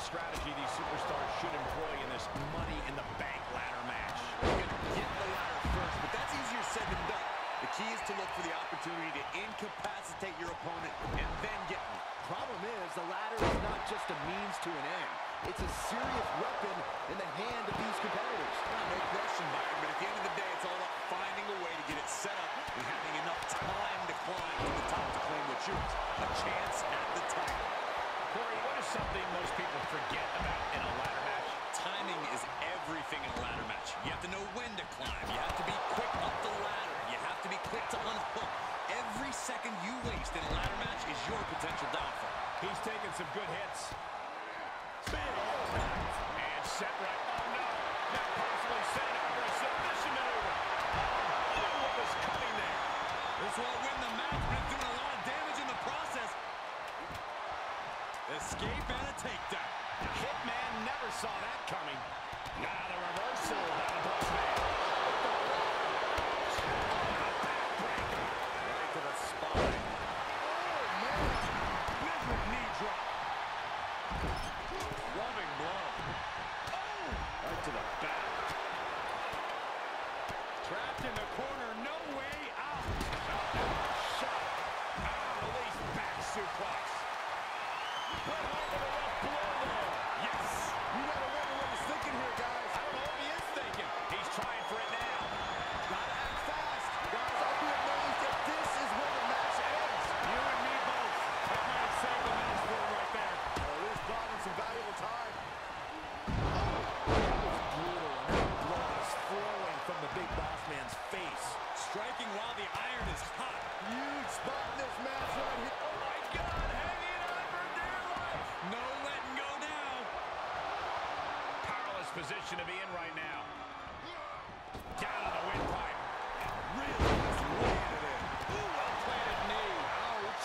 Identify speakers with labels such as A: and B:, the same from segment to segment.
A: the strategy these superstars should employ in this Money in the Bank ladder match.
B: You can get the ladder first, but that's easier said than done. The key is to look for the opportunity to incapacitate your opponent and then get me.
C: Problem is, the ladder is not just a means to an end. It's a serious weapon in the hand of these competitors.
B: Ah, no question, Byron, but at the end of the day, it's all about finding a way to get it set up and having enough time to climb to the top to claim what's yours. A chance at the title.
A: Corey, what is something most people forget about in a ladder match?
B: Timing is everything in a ladder match. You have to know when to climb. You have to be quick up the ladder. You have to be quick to unhook. Every second you waste in a ladder match is your potential downfall.
A: He's taking some good hits. Spin. And set right. Oh, no. Now possibly setting up for a submission maneuver. Oh, what was coming there?
B: This won't win the match, but it's doing a lot of damage in the process. Escape and a takedown.
A: Hitman never saw that coming. Now the reversal by the boss man.
B: Right to the spine.
A: Man. Right to the back. Trapped in the corner, no way out. Shot. Ah, release back suplex.
B: Striking while the iron is hot.
C: Huge spot in this match right here.
A: Oh, my God.
B: No letting go now.
A: Powerless position to be in right now. Down on the windpipe.
B: Really just laying it in.
A: Ooh, well-planted knee.
C: Ouch.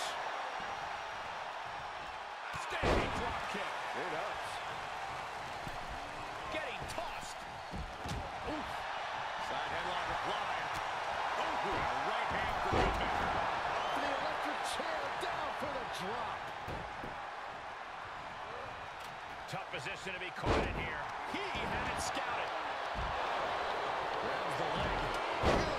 A: Standing drop kick.
C: It ups.
A: Getting tossed.
B: Side headlock applied.
A: Ooh, a right hand for good measure.
C: The electric chair down for the drop.
A: Tough position to be caught in here. He had it scouted.
C: Grabs the leg.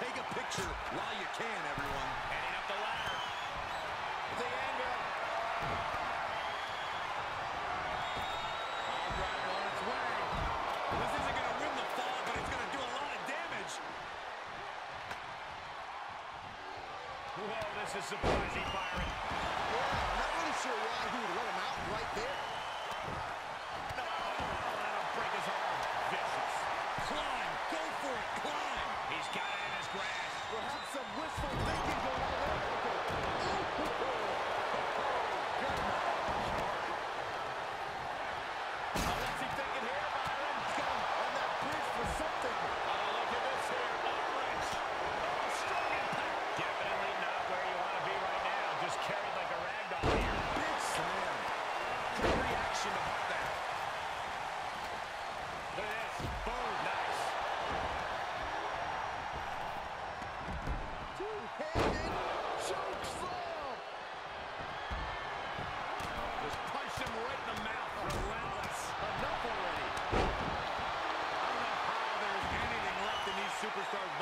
A: Take
B: a picture while you can, everyone.
A: Heading up the ladder. The anvil.
B: All right. This isn't going to win the
C: not really sure why he would let him out right there.
A: start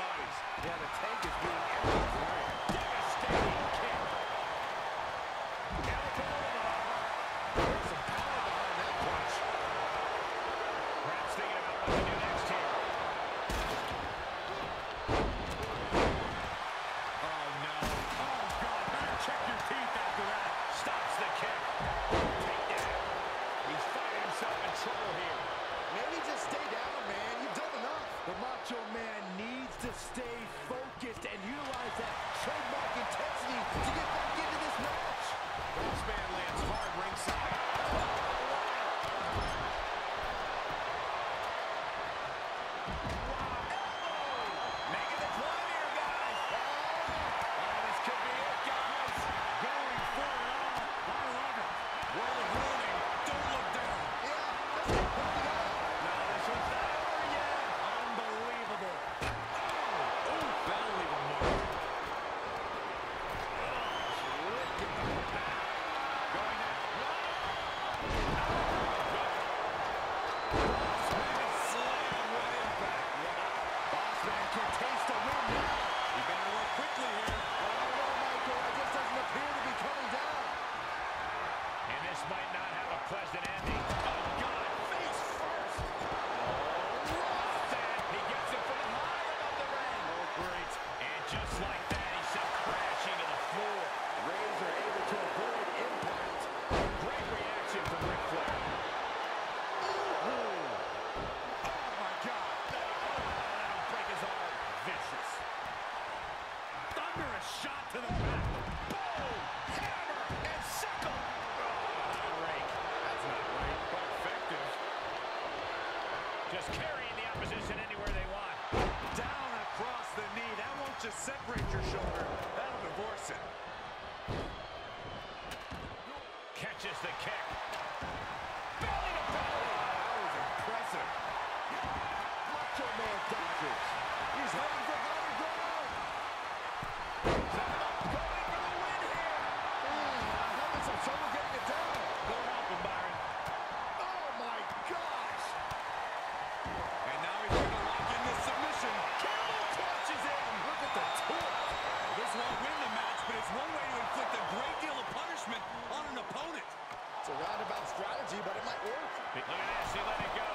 A: Look at this, he let it go.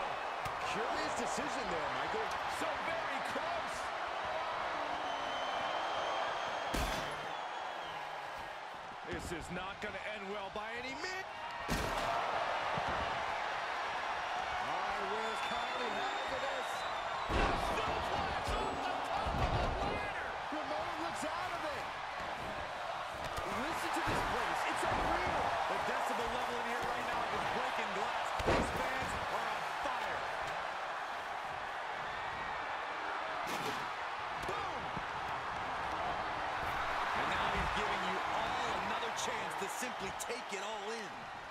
C: Curious decision there, Michael.
A: So very close. This is not going to end well by any means.
B: chance to simply take it all in.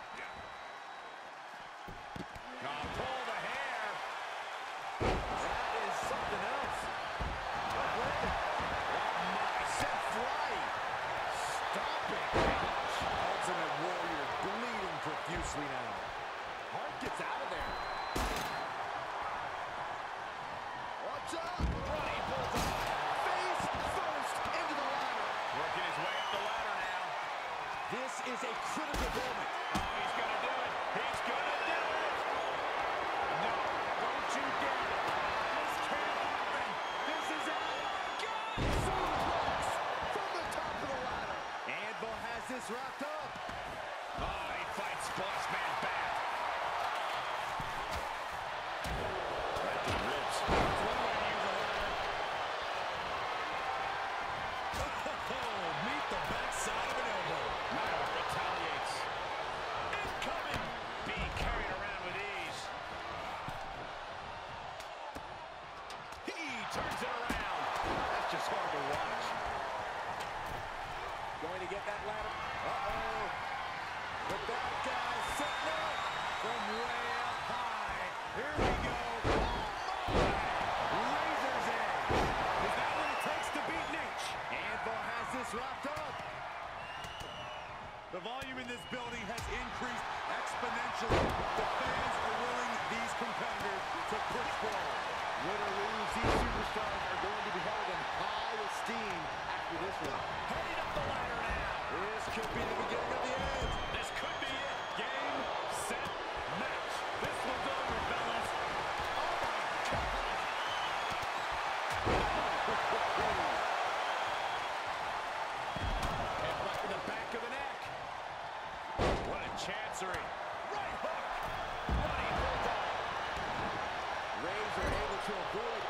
C: is a critical moment.
A: He's going to do it. He's going to do it. No, don't you dare. This can't happen. This
C: is out. God, so close from the top of the ladder. Anvil has this rocked Here we go. Razor's edge. Is that what it takes to beat Nate? Anvil has this wrapped up.
B: The volume in this building has increased exponentially. The fans are willing these competitors to push forward.
C: Win or lose, these superstars are going to be held in high esteem after this one.
A: Heading up the ladder now.
C: This could be the beginning of the end.
A: Chancery. Right hook. Running bulldog.
C: Able to avoid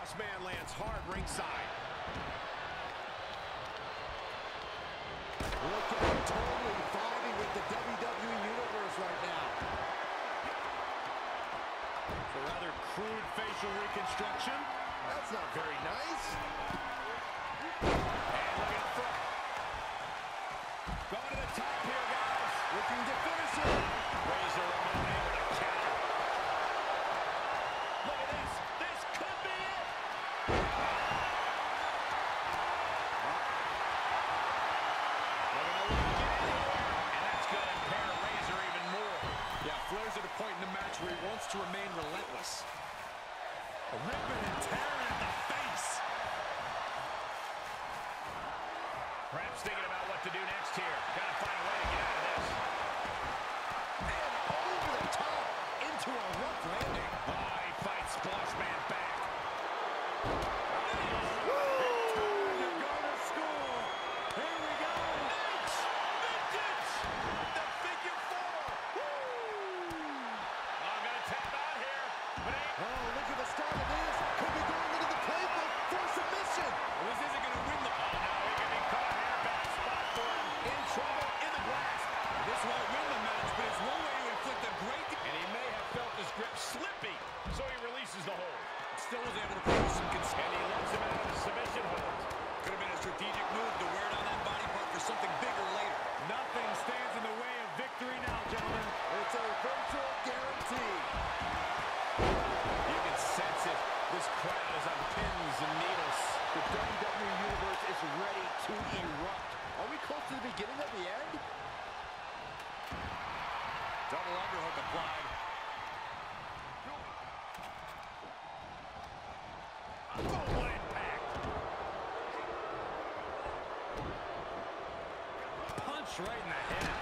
C: Bossman lands
A: hard ringside.
C: Look at him totally vibing with the WWE Universe right now.
A: For rather crude facial reconstruction.
C: That's not very nice.
A: And look at the front. Going to the top here, guys.
C: Looking to finish it.
A: right in the head.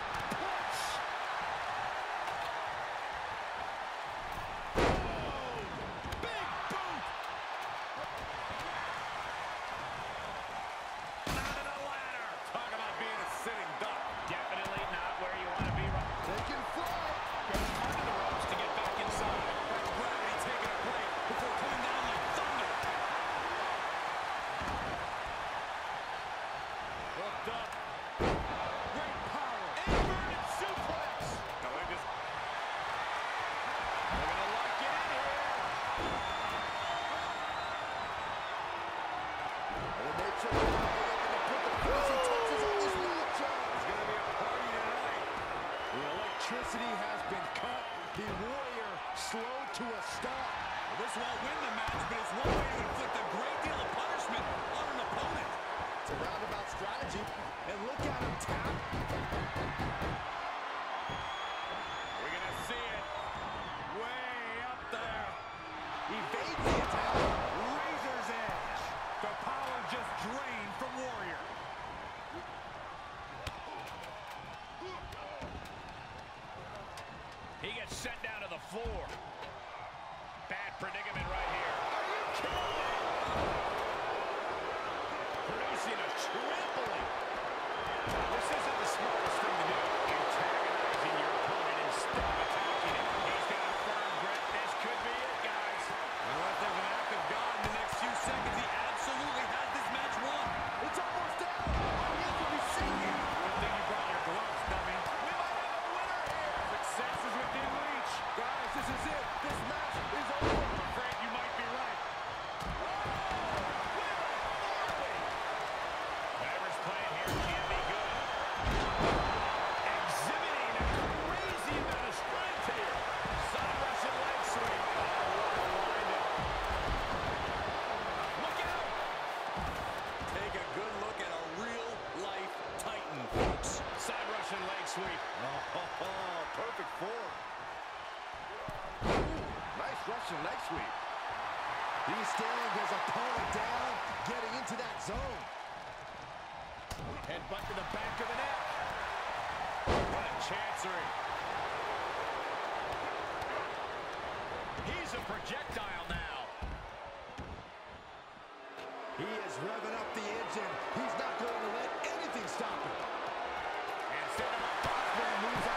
B: That's
A: sent down to the floor. Bad predicament right here. Producing a trampling. This isn't the smartest thing to do. Antagonizing your opponent instead He's a projectile now.
C: He is revving up the engine. He's not going to let anything stop him.
A: And moves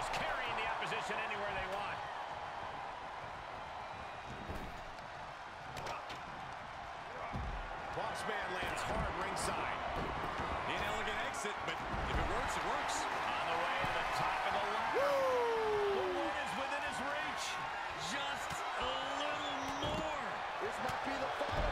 A: just carrying the opposition anywhere they want. Bossman lands hard ringside.
B: Inelegant exit, but if it works, it works.
A: On the way to the top of the ladder. Woo! The one is within his reach.
B: Just a little more.
C: This might be the final.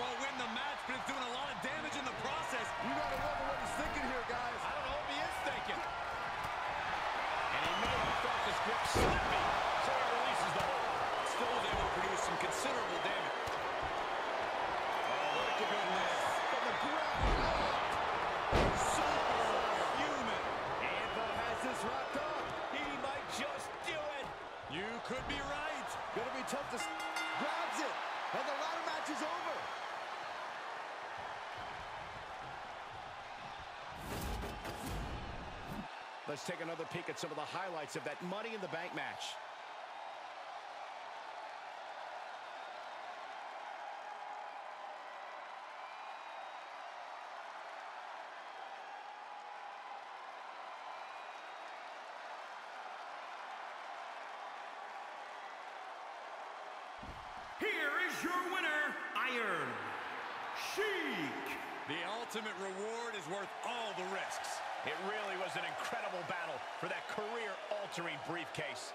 B: Win the match, but it's doing a lot of damage in the process.
C: You gotta wonder what he's thinking here, guys.
A: I don't know what he is thinking. And he may have felt this grip slipping, so he releases the hold.
B: Still was able to produce some considerable damage.
C: Oh, look at this. From the ground
B: Human.
C: Anvil has this wrapped up.
A: He might just do it.
B: You could be right.
C: Gonna be tough to... s- Grabs it. And the ladder match is over.
A: Let's take another peek at some of the highlights of that Money in the Bank match.
D: Here is your winner, Iron Sheik.
B: The ultimate reward is worth all the risks.
A: It really was an incredible battle for that career-altering briefcase.